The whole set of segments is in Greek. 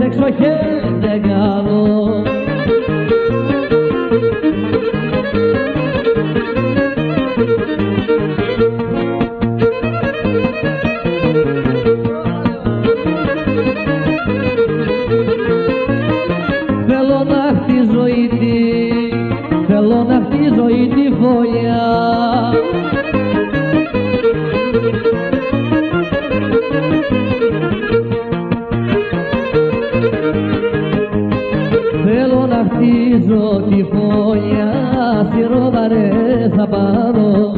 εξοχές δεν κάνω. Yo te voy a robaré zapatos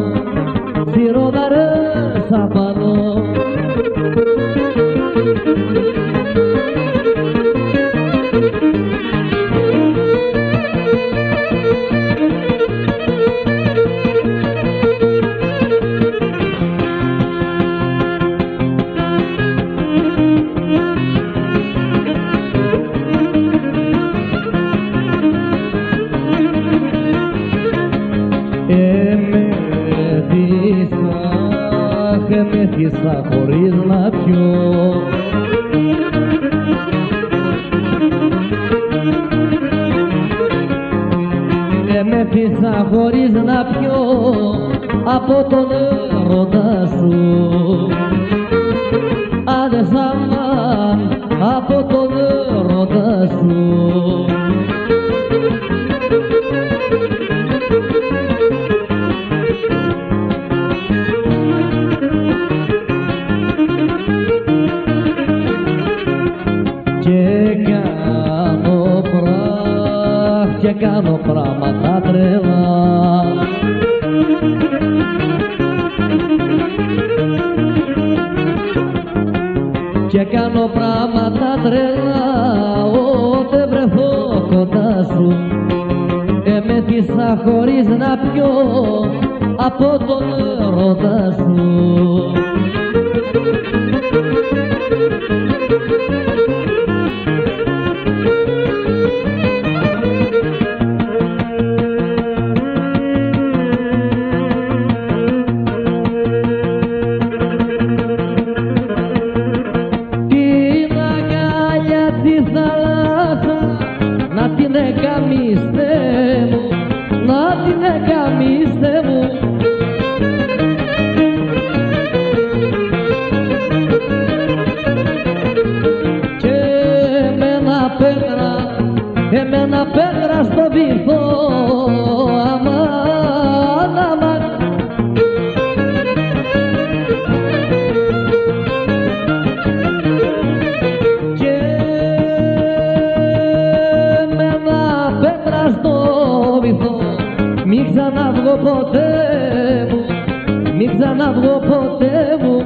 ξαναβγω ποτέ μου.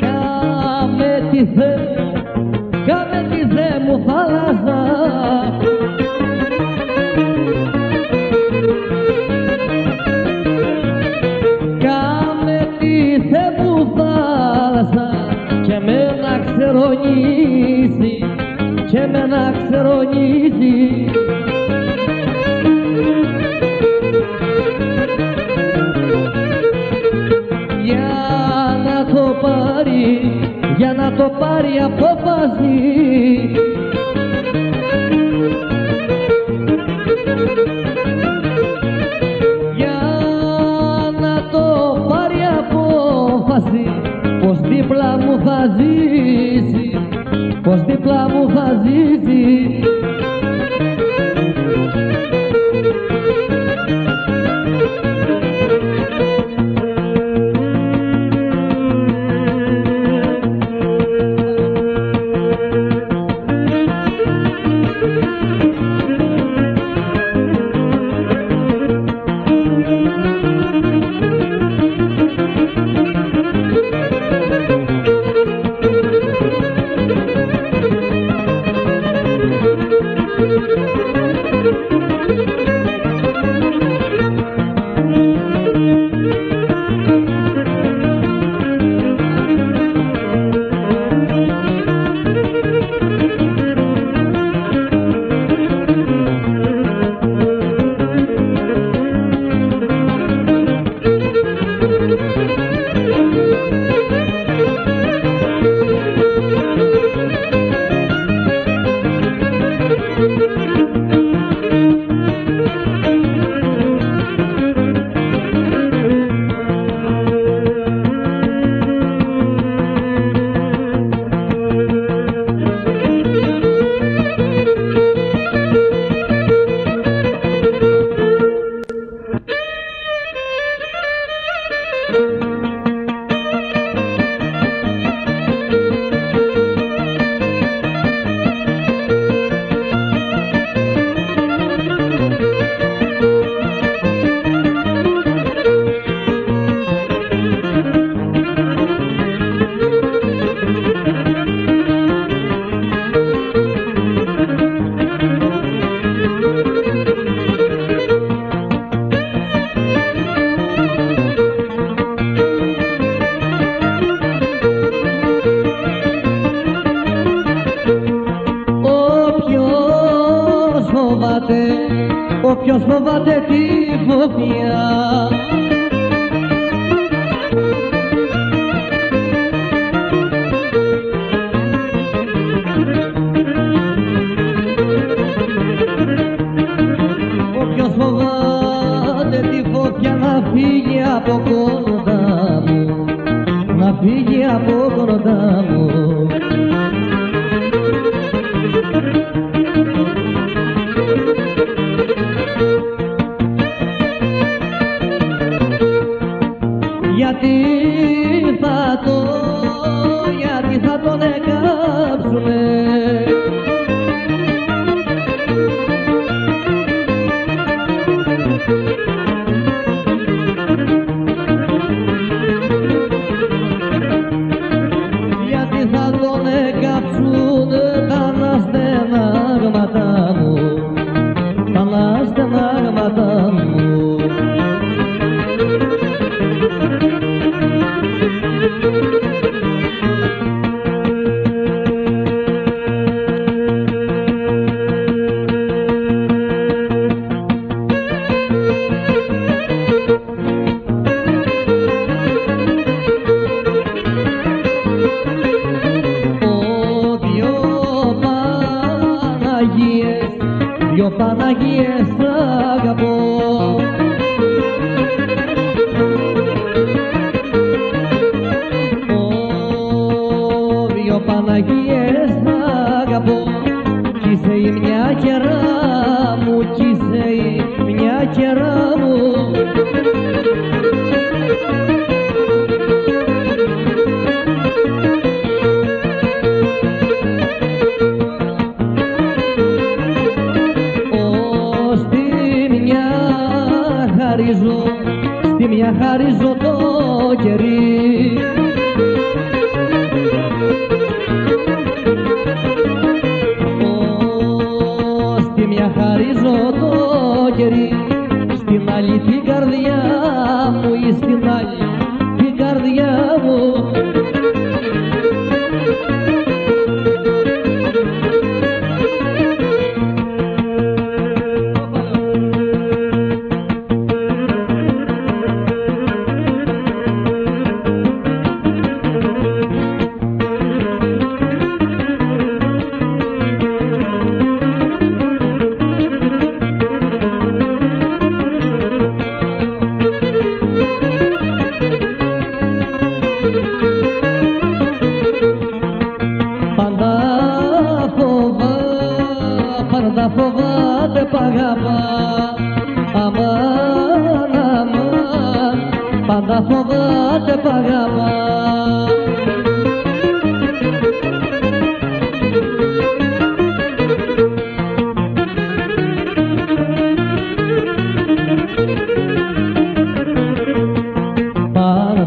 Κάμε τη Θεέ μου κάμε τη Θεέ μου θάλασσα. Κάμε τη Θεέ μου θάλασσα και με να ξερονίσει και με να ξερονίσει πάρει για να το πάρει απόφαση για να το πάρει απόφαση πως δίπλα μου θα ζήσει πως δίπλα μου θα ζήσει Hajra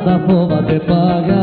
plataforma te paga.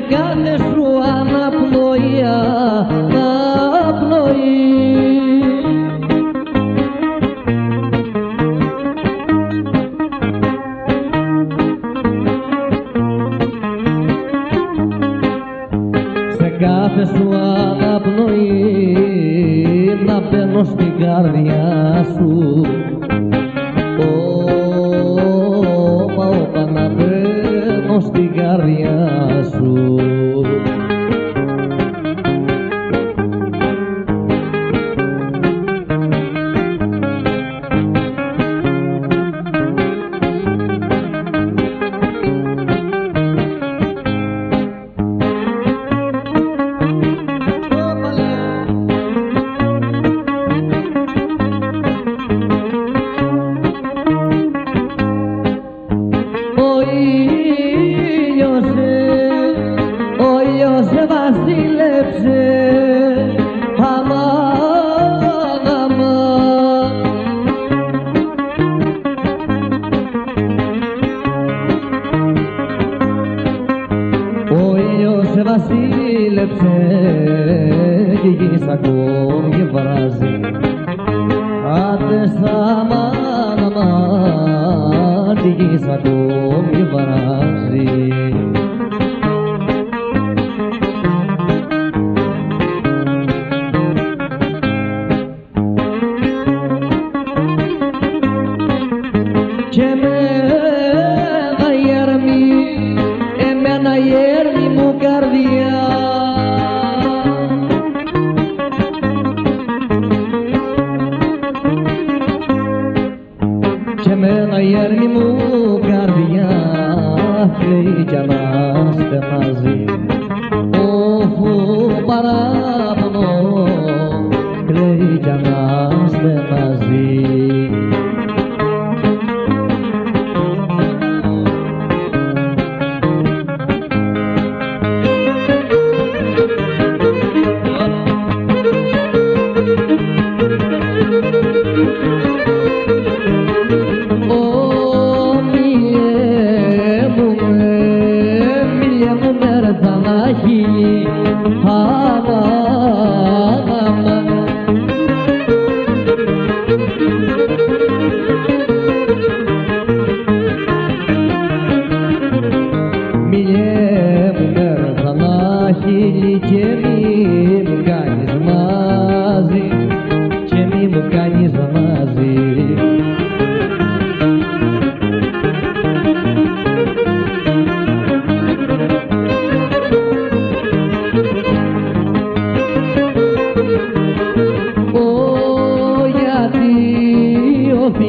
forgotten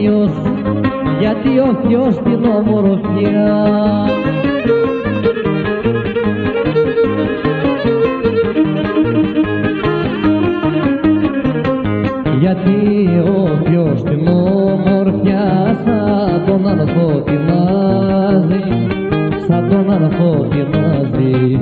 αιώνιος γιατί ο ως την ομορφιά γιατί ο όποιος την ομορφιά σαν τον άνθρωπο τιμάζει σαν τον άνθρωπο τιμάζει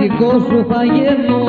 πεισματικό σου θα γίνω,